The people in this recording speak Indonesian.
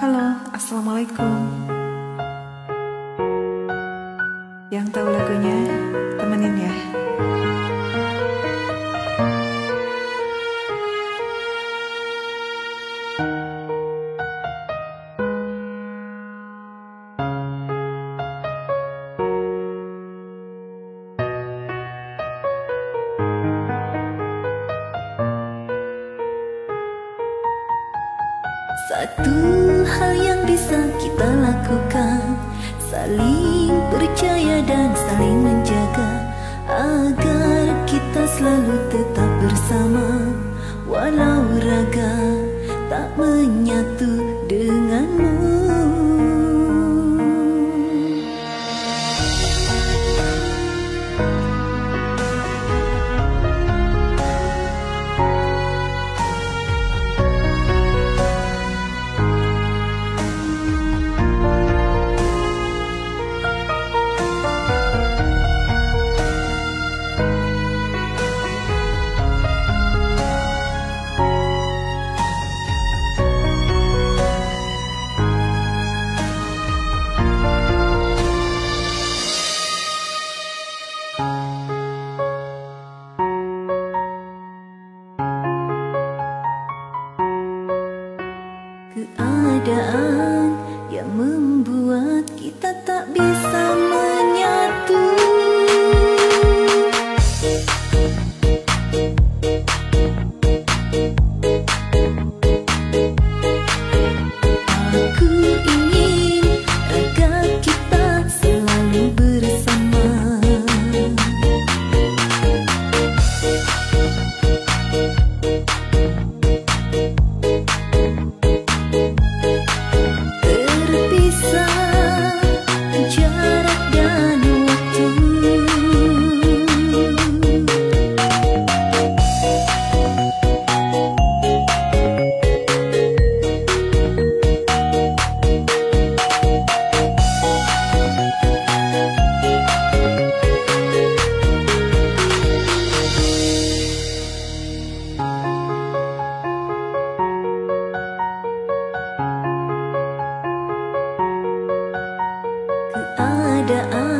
Halo, Assalamualaikum. Yang tahu lagunya, temenin ya Satu hal yang bisa kita lakukan Saling percaya dan saling menjaga Agar kita selalu tetap Keadaan yang membuat kita tak bisa Keadaan yang